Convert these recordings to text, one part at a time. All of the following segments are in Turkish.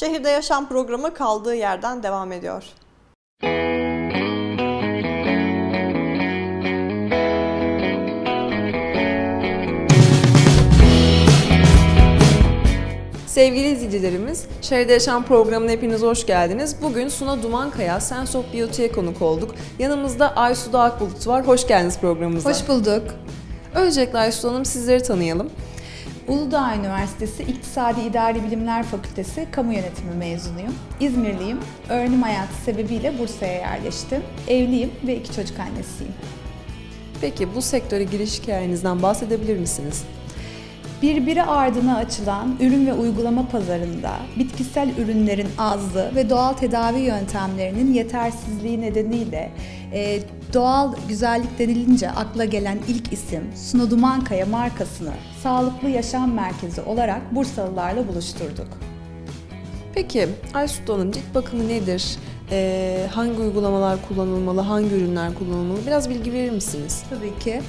Şehirde Yaşam programı kaldığı yerden devam ediyor. Sevgili izleyicilerimiz, Şehirde Yaşam programına hepiniz hoş geldiniz. Bugün Suna Dumankaya, Sense of Beauty'ye konuk olduk. Yanımızda Aysu Akbulut var. Hoş geldiniz programımıza. Hoş bulduk. Öncelikle Aysu Hanım sizleri tanıyalım. Uludağ Üniversitesi İktisadi İdari Bilimler Fakültesi Kamu Yönetimi mezunuyum. İzmirliyim. Öğrenim hayatı sebebiyle Bursa'ya yerleştim. Evliyim ve iki çocuk annesiyim. Peki bu sektöre giriş hikayenizden bahsedebilir misiniz? Birbiri ardına açılan ürün ve uygulama pazarında bitkisel ürünlerin azlığı ve doğal tedavi yöntemlerinin yetersizliği nedeniyle e, doğal güzellik denilince akla gelen ilk isim Suna Dumankaya markasını Sağlıklı Yaşam Merkezi olarak Bursalılarla buluşturduk. Peki Aysu Hanım cilt bakımı nedir? Ee, hangi uygulamalar kullanılmalı, hangi ürünler kullanılmalı? Biraz bilgi verir misiniz? Tabii ki.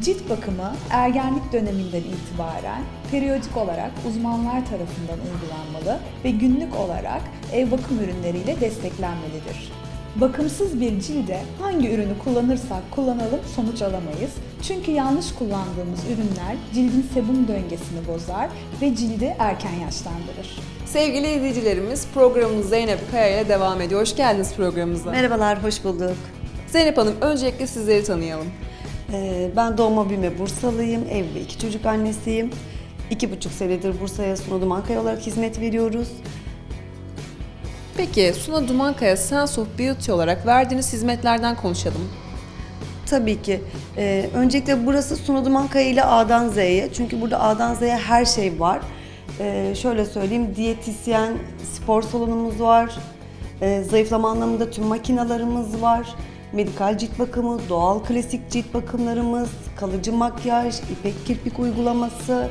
Cilt bakımı ergenlik döneminden itibaren periyodik olarak uzmanlar tarafından uygulanmalı ve günlük olarak ev bakım ürünleriyle desteklenmelidir. Bakımsız bir cilde hangi ürünü kullanırsak kullanalım sonuç alamayız. Çünkü yanlış kullandığımız ürünler cildin sebum döngesini bozar ve cildi erken yaşlandırır. Sevgili izleyicilerimiz programımız Zeynep Kaya ile devam ediyor. Hoş geldiniz programımıza. Merhabalar, hoş bulduk. Zeynep Hanım öncelikle sizleri tanıyalım. Ee, ben doğma büyüme Bursalıyım, evli iki çocuk annesiyim. İki buçuk senedir Bursa'ya Suna Dumankaya olarak hizmet veriyoruz. Peki Suna Dumankaya Sense Beauty olarak verdiğiniz hizmetlerden konuşalım. Tabii ki. Ee, öncelikle burası Suna Dumankaya ile A'dan Z'ye. Çünkü burada A'dan Z'ye her şey var. Ee, şöyle söyleyeyim, diyetisyen, spor salonumuz var. Ee, zayıflama anlamında tüm makinalarımız var. Medikal cilt bakımı, doğal klasik cilt bakımlarımız, kalıcı makyaj, ipek kirpik uygulaması,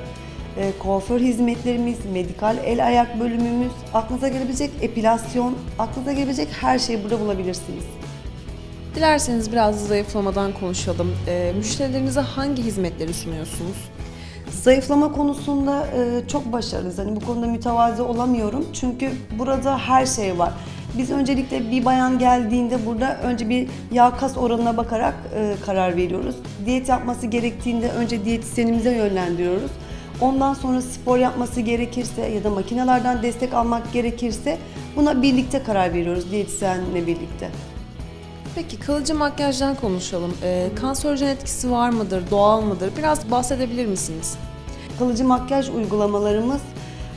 e, kuaför hizmetlerimiz, medikal el ayak bölümümüz, aklınıza gelebilecek epilasyon, aklınıza gelebilecek her şeyi burada bulabilirsiniz. Dilerseniz biraz da zayıflamadan konuşalım. Ee, müşterilerinize hangi hizmetleri sunuyorsunuz? Zayıflama konusunda e, çok başarılıyız. Hani bu konuda mütevazi olamıyorum. Çünkü burada her şey var. Biz öncelikle bir bayan geldiğinde burada önce bir yağ kas oranına bakarak e, karar veriyoruz. Diyet yapması gerektiğinde önce diyetisyenimize yönlendiriyoruz. Ondan sonra spor yapması gerekirse ya da makinelerden destek almak gerekirse buna birlikte karar veriyoruz diyetisyenle birlikte. Peki kalıcı makyajdan konuşalım. Ee, kanserojen etkisi var mıdır, doğal mıdır? Biraz bahsedebilir misiniz? Kalıcı makyaj uygulamalarımız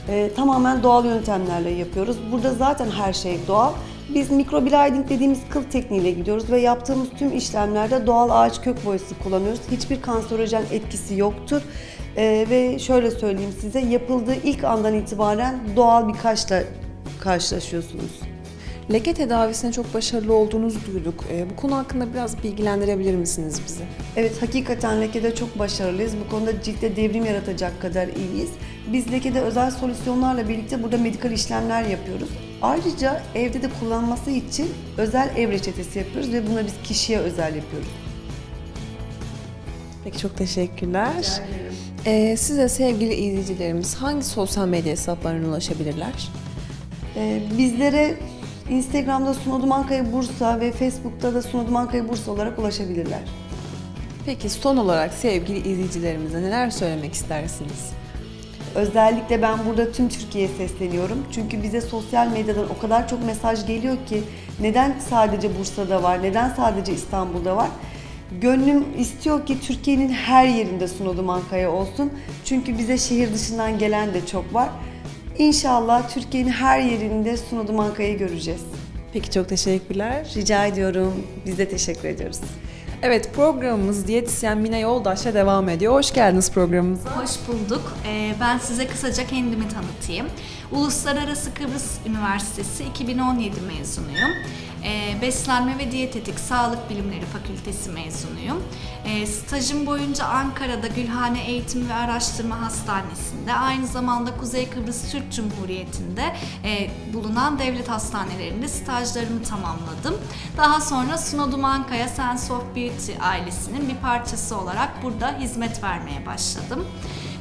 e, tamamen doğal yöntemlerle yapıyoruz. Burada zaten her şey doğal. Biz microblading dediğimiz kıl tekniğiyle gidiyoruz ve yaptığımız tüm işlemlerde doğal ağaç kök boyası kullanıyoruz. Hiçbir kanserojen etkisi yoktur. E, ve şöyle söyleyeyim size, yapıldığı ilk andan itibaren doğal bir kaşla karşılaşıyorsunuz. Leke tedavisine çok başarılı olduğunuzu duyduk. Ee, bu konu hakkında biraz bilgilendirebilir misiniz bizi? Evet hakikaten lekede çok başarılıyız. Bu konuda ciltte devrim yaratacak kadar iyiyiz. Biz lekede özel solüsyonlarla birlikte burada medikal işlemler yapıyoruz. Ayrıca evde de kullanması için özel ev reçetesi yapıyoruz ve bunları biz kişiye özel yapıyoruz. Peki çok teşekkürler. Ee, size sevgili izleyicilerimiz hangi sosyal medya hesaplarına ulaşabilirler? Ee, bizlere Instagram'da Suna Dumankaya Bursa ve Facebook'ta da Suna Dumankaya Bursa olarak ulaşabilirler. Peki son olarak sevgili izleyicilerimize neler söylemek istersiniz? Özellikle ben burada tüm Türkiye'ye sesleniyorum. Çünkü bize sosyal medyadan o kadar çok mesaj geliyor ki neden sadece Bursa'da var, neden sadece İstanbul'da var? Gönlüm istiyor ki Türkiye'nin her yerinde Suna Dumankaya olsun. Çünkü bize şehir dışından gelen de çok var. İnşallah Türkiye'nin her yerinde Suna Dumankaya'yı göreceğiz. Peki çok teşekkürler. Rica ediyorum. Biz de teşekkür ediyoruz. Evet programımız diyetisyen Mine Yoldaş'la devam ediyor. Hoş geldiniz programımıza. Hoş bulduk. Ee, ben size kısaca kendimi tanıtayım. Uluslararası Kıbrıs Üniversitesi 2017 mezunuyum. Ee, Beslenme ve Diyetetik Sağlık Bilimleri Fakültesi mezunuyum. Ee, stajım boyunca Ankara'da Gülhane Eğitim ve Araştırma Hastanesi'nde, aynı zamanda Kuzey Kıbrıs Türk Cumhuriyeti'nde e, bulunan devlet hastanelerinde stajlarımı tamamladım. Daha sonra Suna Dumankaya Sense of Beauty ailesinin bir parçası olarak burada hizmet vermeye başladım.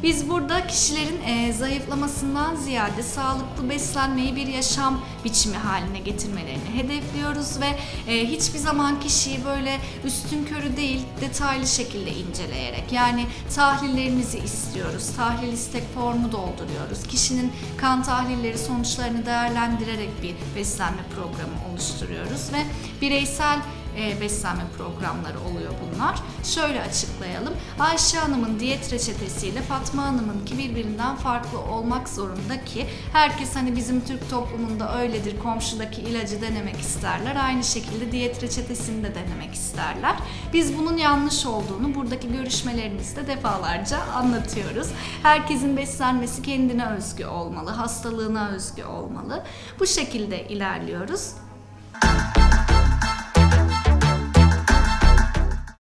Biz burada kişilerin e, zayıflamasından ziyade sağlıklı beslenmeyi bir yaşam biçimi haline getirmelerini hedefliyoruz ve e, hiçbir zaman kişiyi böyle üstün körü değil detaylı şekilde inceleyerek yani tahlillerimizi istiyoruz. Tahlil istek formu dolduruyoruz. Kişinin kan tahlilleri sonuçlarını değerlendirerek bir beslenme programı oluşturuyoruz ve bireysel e, beslenme programları oluyor bunlar. Şöyle açıklayalım. Ayşe Hanım'ın diyet reçetesiyle Fatma Hanım'ınki birbirinden farklı olmak zorunda ki herkes hani bizim Türk toplumunda öyledir. Komşudaki ilacı denemek isterler. Aynı şekilde diyet reçetesini de denemek isterler. Biz bunun yanlış olduğunu buradaki görüşmelerimizde defalarca anlatıyoruz. Herkesin beslenmesi kendine özgü olmalı, hastalığına özgü olmalı. Bu şekilde ilerliyoruz.